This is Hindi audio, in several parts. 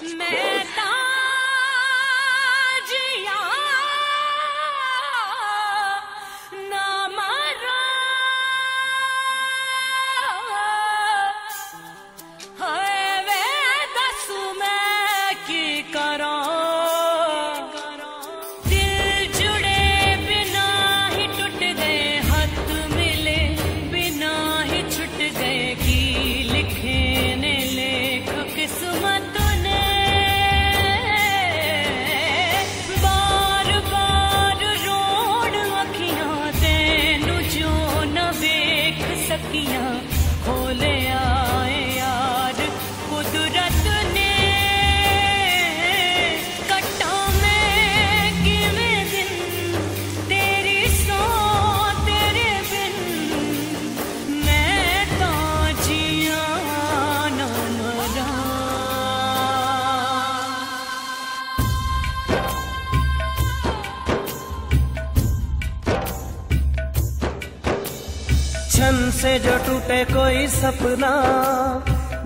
Man, no. छन से जो टूटे कोई सपना।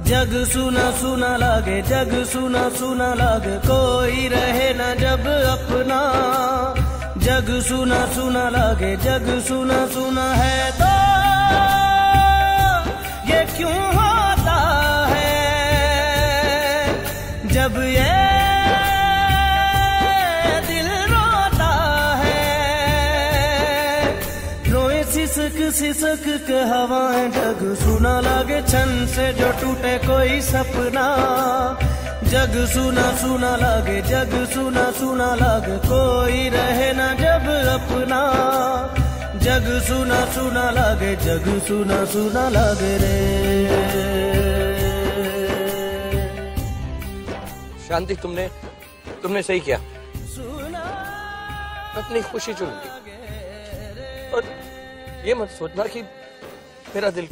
जग सुना सुना लागे, जग सुना सुना लागे, कोई रहे ना जब अपना। जग सुना सुना लागे, जग सुना सुना है तो ये क्यों होता है? जब ये सिसक सिसक के हवाएँ जग सुना लागे छन से जो टूटे कोई सपना। जग सुना सुना लागे जग सुना सुना लागे कोई रहे ना जब अपना। जग सुना सुना लागे जग सुना सुना लागे रे। शांति तुमने तुमने सही किया। अपनी खुशी चुन ली। ये मत सोचना कि मेरा दिल